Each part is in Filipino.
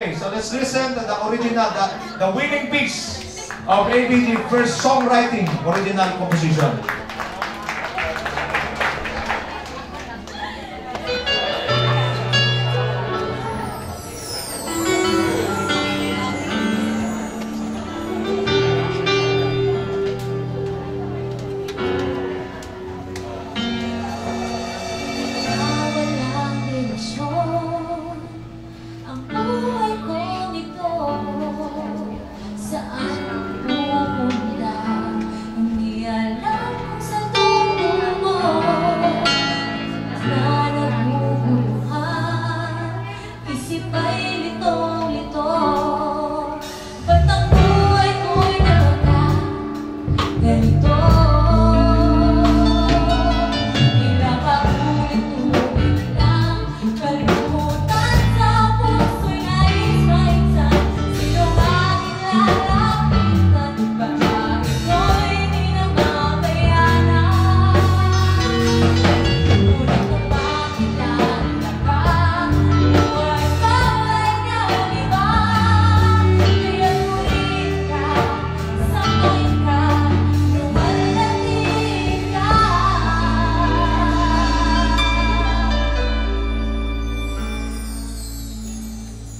Okay, so let's listen to the original, the, the winning piece of ABG first songwriting original composition. saan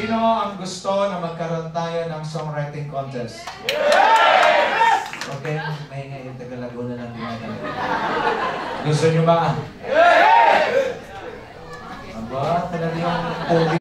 Sino ang gusto na magkaroon tayo ng songwriting contest? Yes! Okay, may nga yung Tagalago na lang ginagawa. Gusto nyo ba? Yes! Aba, talaga yung